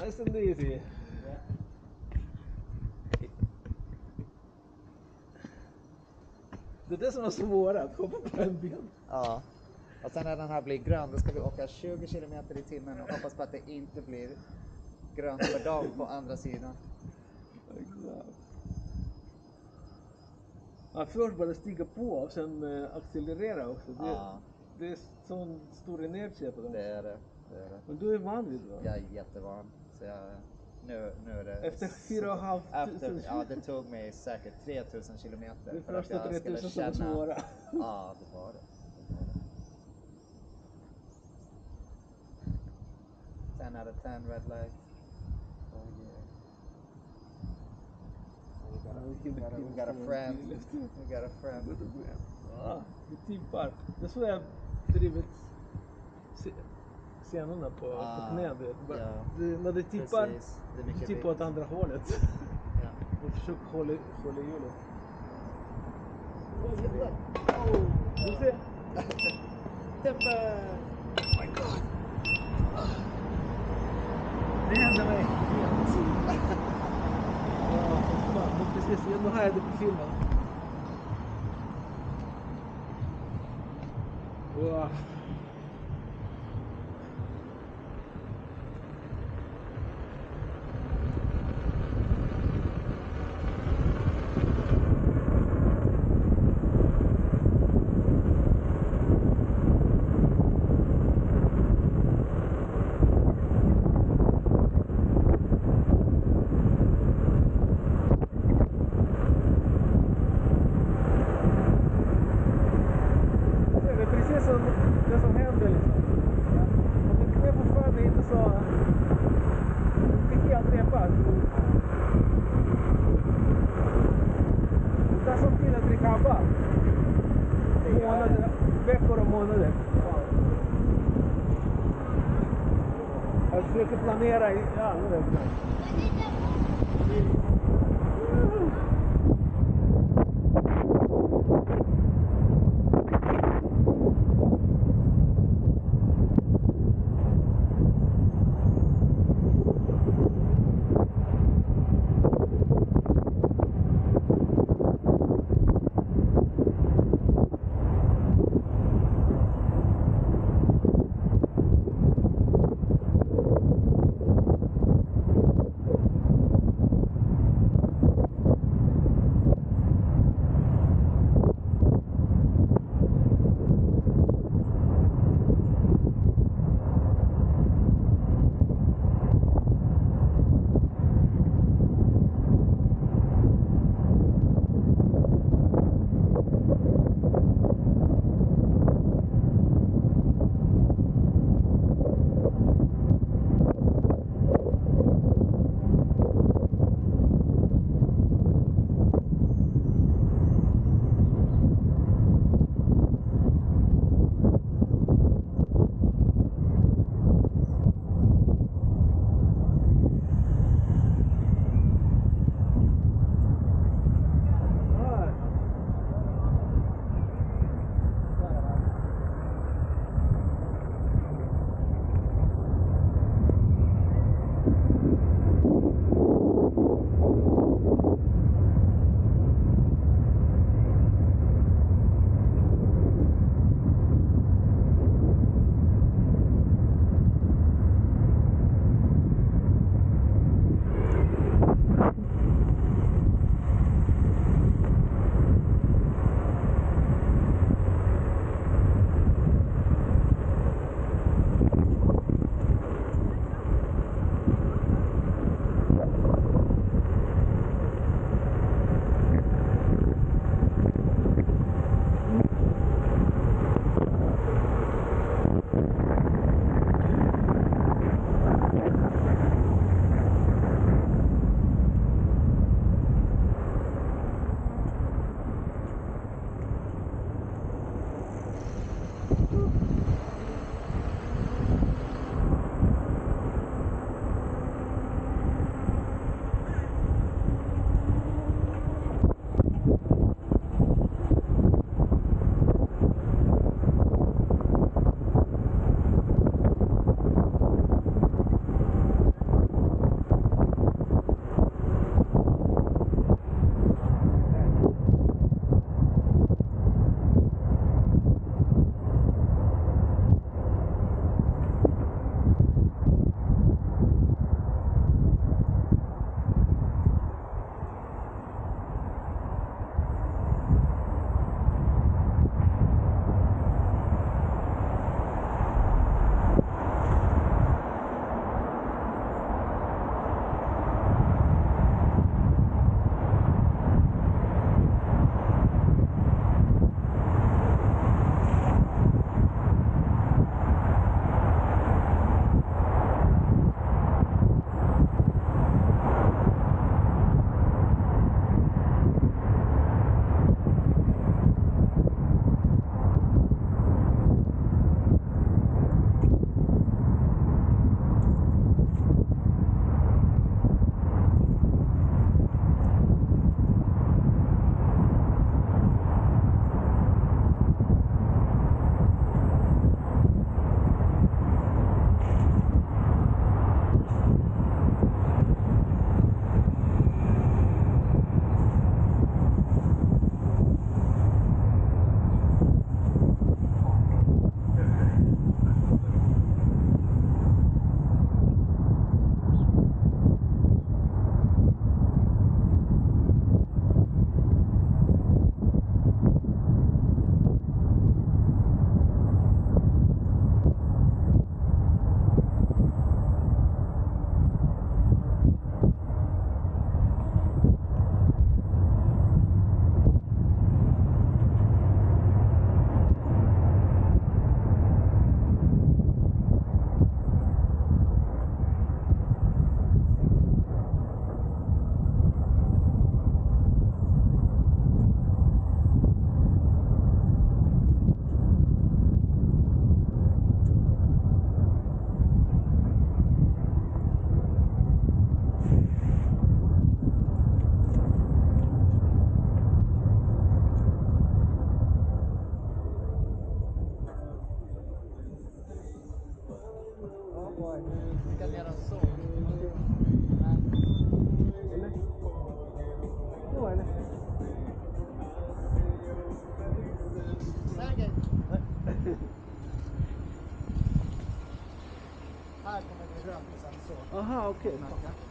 nice. And easy. Det är det som är svåra, att hoppa på en bil. Ja. Och sen när den här blir grön, då ska vi åka 20 kilometer i timmen och hoppas på att det inte blir grönt för dem på andra sidan. Exakt. Ja, först bara stiga på och sen eh, accelerera också. Det, Ja. Det är sån stor inertia på den. Det är det. det, är det. Men du är van vid det? Jag är jättevan. Så jag, nu, nu är det... Efter fyra och halvt Efter, tusen- Ja, det tog mig säkert 3000 kilometer. Det för att första jag skulle 3000 som var känna- svåra. Ja, det var det. det, var det. Ten out of ten red light. Oh yeah. We got a, we got a friend. We got a friend. Ja, vi tippar. Det jag drivit se- senorna på, Ah, på knä. ja. när det tippar, Precis. Det du tippar åt andra hållet. Ja. Och försöker hålla, hålla hjulet. Åh jävlar! Oh, du ser! Temper! Oh my god! Det hände mig. Ja, fan. Precis, nu har jag det på filmen. 哥 tid att recabba. Månader, veckor och månader. Jag försöker planera i... Ja, nu är så.